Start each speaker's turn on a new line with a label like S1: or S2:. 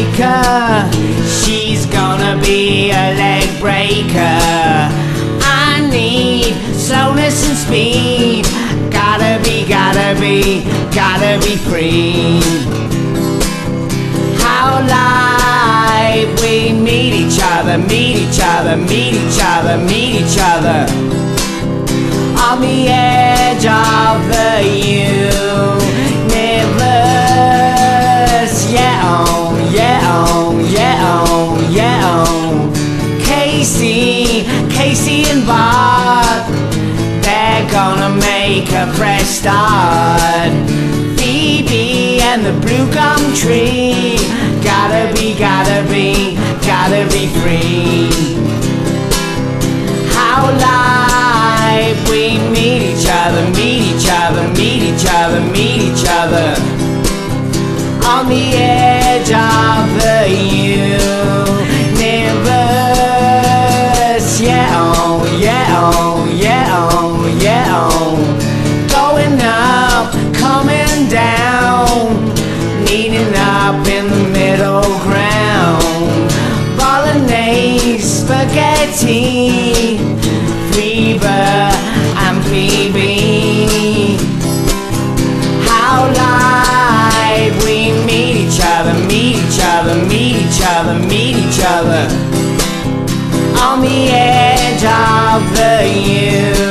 S1: maker. She's gonna be a leg breaker. I need slowness and speed. Gotta be, gotta be, gotta be free. How live we meet each other, meet each other, meet each other, meet each other. On the edge of the universe, Casey, Casey and Bob, they're gonna make a fresh start. Phoebe and the blue gum tree, gotta be, gotta be, gotta be free. How live we meet each other, meet each other, meet each other, meet each other on the edge spaghetti, Reba and Phoebe. How live we meet each other, meet each other, meet each other, meet each other on the edge of the universe.